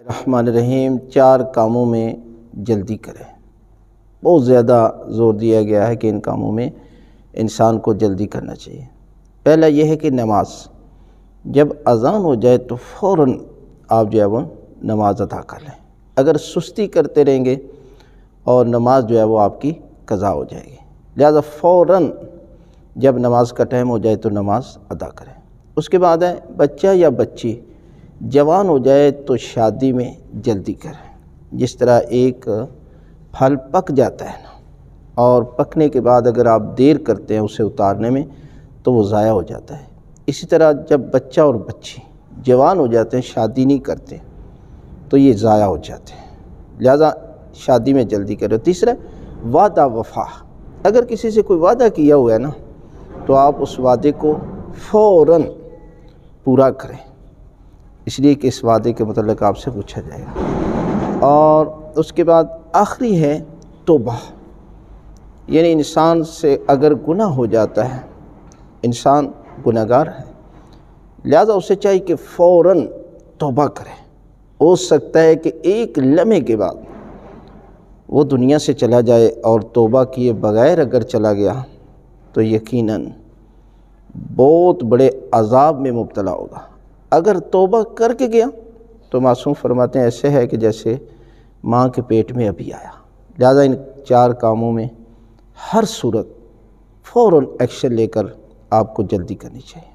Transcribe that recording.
रहीम, चार कामों में जल्दी करें। बहुत ज़्यादा ज़ोर दिया गया है कि इन कामों में इंसान को जल्दी करना चाहिए। पहला यह है कि नमाज़, जब अज़ान हो जाए तो फ़ौर आप जो है वो नमाज़ अदा कर लें। अगर सुस्ती करते रहेंगे और नमाज़ जो है वो आपकी कज़ा हो जाएगी। लिहाजा फ़ौर जब नमाज़ का टाइम हो जाए तो नमाज़ अदा करें। उसके बाद है, बच्चा या बच्ची जवान हो जाए तो शादी में जल्दी करें। जिस तरह एक फल पक जाता है ना, और पकने के बाद अगर आप देर करते हैं उसे उतारने में तो वो ज़ाया हो जाता है। इसी तरह जब बच्चा और बच्ची जवान हो जाते हैं, शादी नहीं करते तो ये ज़ाया हो जाते हैं। लिहाजा शादी में जल्दी करें। तीसरा, वादा वफा। अगर किसी से कोई वादा किया हुआ है ना तो आप उस वादे को फ़ौर पूरा करें। इसलिए कि इस वादे के मतलब आपसे पूछा जाएगा। और उसके बाद आखिरी है तोबा। यानी इंसान से अगर गुनाह हो जाता है, इंसान गुनागार है, लिहाजा उसे चाहिए कि फ़ौर तोबा करे। हो सकता है कि एक लम्हे के बाद वो दुनिया से चला जाए और तोबा किए बगैर अगर चला गया तो यकीनन बहुत बड़े अजाब में मुबतला होगा। अगर तोबा करके गया तो मासूम फरमाते हैं, ऐसे है कि जैसे माँ के पेट में अभी आया। लिहाजा इन चार कामों में हर सूरत फ़ौर एक्शन लेकर आपको जल्दी करनी चाहिए।